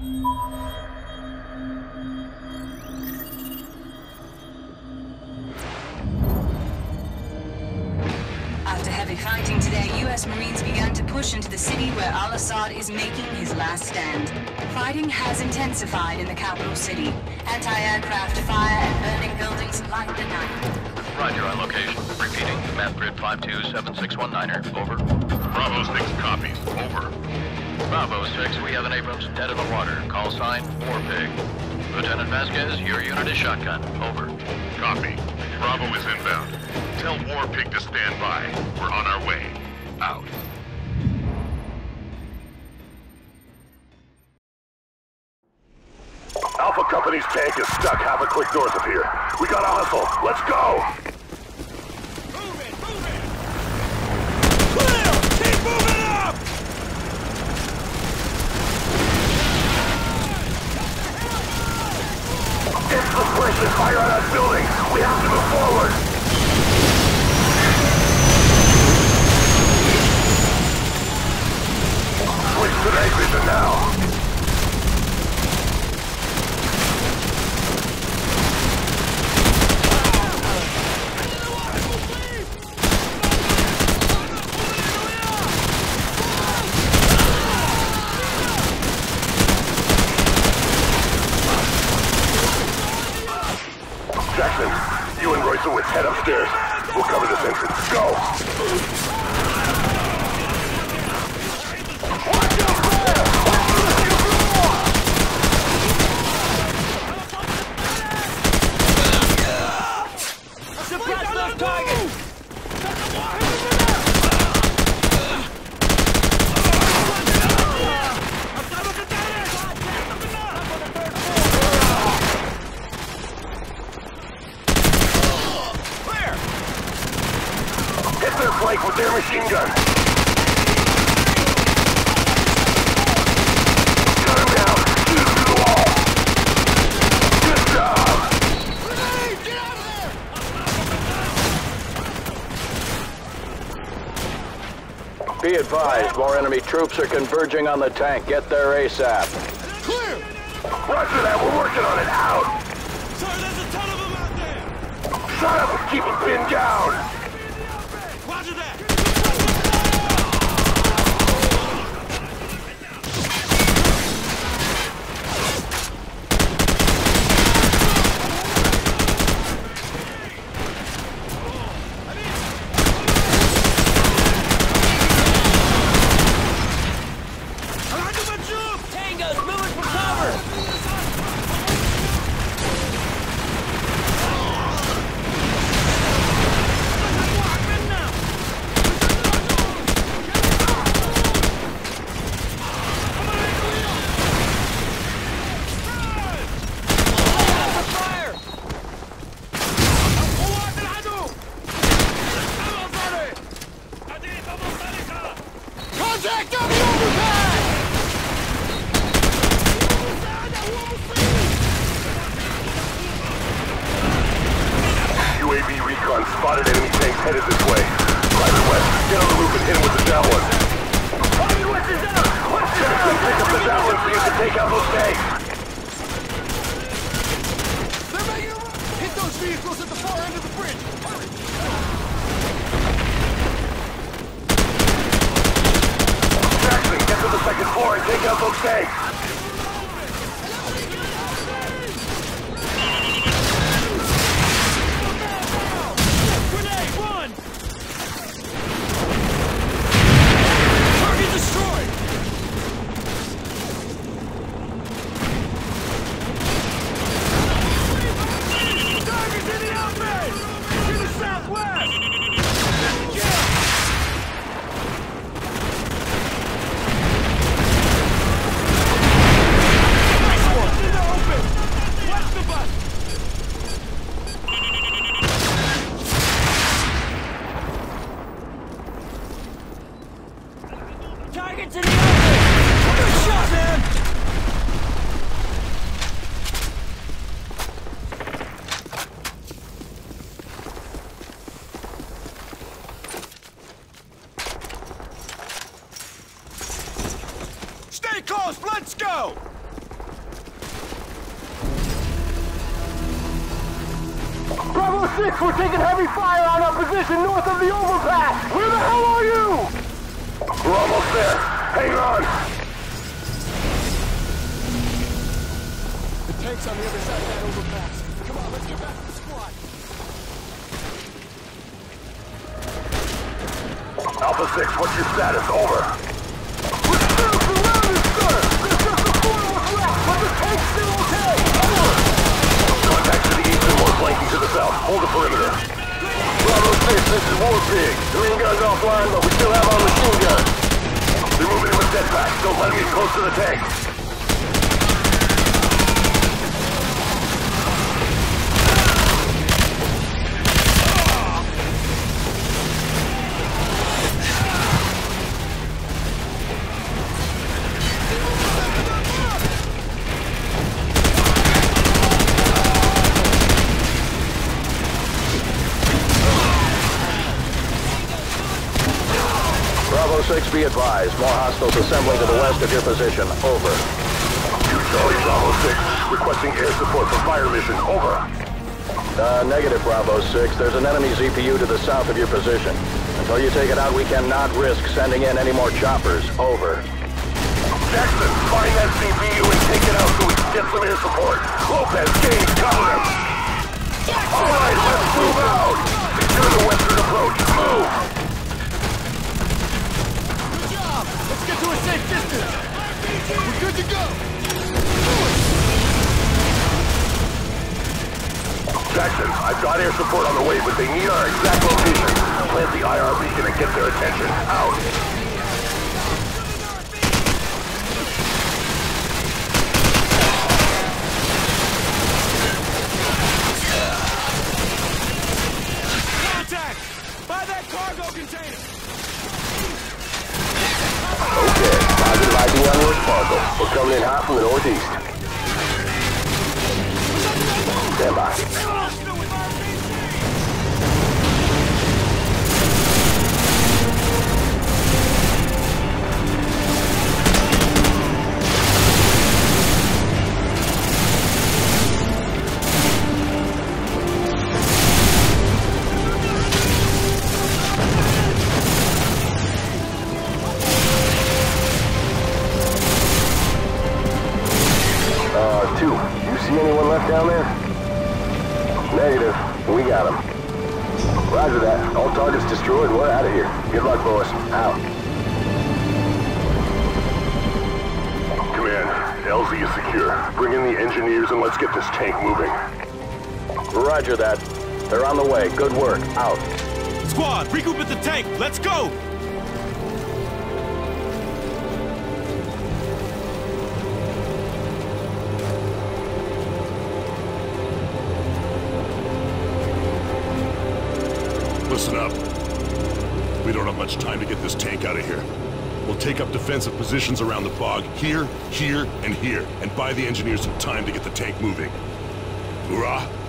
After heavy fighting today, U.S. Marines began to push into the city where al-Assad is making his last stand. Fighting has intensified in the capital city. Anti-aircraft fire and burning buildings light the night. Roger on location. Repeating, map grid 527619er. Over. Bravo 6 copies. Over. Bravo 6, we have an Abrams dead in the water. Call sign, War Pig. Lieutenant Vasquez, your unit is shotgun. Over. Copy. Bravo is inbound. Tell War Pig to stand by. We're on our way. Out. Alpha Company's tank is stuck half a click north of here. We gotta hustle. Let's go! Clear! Keep moving up! Infiltration fire on that building! We have to move forward! Switch to night vision now. Jackson, you and Roycewicz head upstairs. We'll cover this entrance. Go! Suppress those targets! Clear! Hit with their machine gun. Cut him down. Shoot him the wall. Good job. Grenade! Get out of there! Be advised, more enemy troops are converging on the tank. Get there ASAP. Clear! Roger that. We're working on it. Out. Sir, there's a ton of them out there! Shut up and keep them pinned down. Roger that! Tango's moving for cover! Contact on the overpass! UAV recon spotted enemy tanks headed this way. Private West, get on the roof and hit him with the Javelin. Private West is down! Jackson, pick up the Javelin so you can take out those tanks. They're making a run! Hit those vehicles at the far end of the bridge! Hurry! Jackson, get to the second floor and go! Bravo 6, we're taking heavy fire on our position north of the overpass! Where the hell are you? We're almost there. Hang on. The tank's on the other side of that overpass. Come on, let's get back to the squad. Alpha 6, what's your status? Over. Flanking to the south. Hold the perimeter. Bravo 6, this is War Pig. Main gun's offline, but we still have our machine guns. They're moving in with jetpacks. Don't let them get close to the tank. Bravo 6, be advised. More hostiles assembling to the west of your position. Over. Charlie Bravo 6, requesting air support for fire mission. Over. Uh, negative, Bravo 6. There's an enemy ZPU to the south of your position. Until you take it out, we cannot risk sending in any more choppers. Over. Jackson, find that ZPU and take it out so we can get some air support. Lopez, Gaines, cover. All right, let's move out. Secure the western approach. Move. Get to a safe distance! We're good to go! Jackson, I've got air support on the way, but they need our exact location. Plant the IR beacon and get their attention. Out. Stand Negative. We got him. Roger that. All targets destroyed. We're out of here. Good luck, boys. Out. Command, LZ is secure. Bring in the engineers and let's get this tank moving. Roger that. They're on the way. Good work. Out. Squad, regroup at the tank. Let's go. Listen up. We don't have much time to get this tank out of here. We'll take up defensive positions around the bog, here, here, and here, and buy the engineers some time to get the tank moving. Hoorah!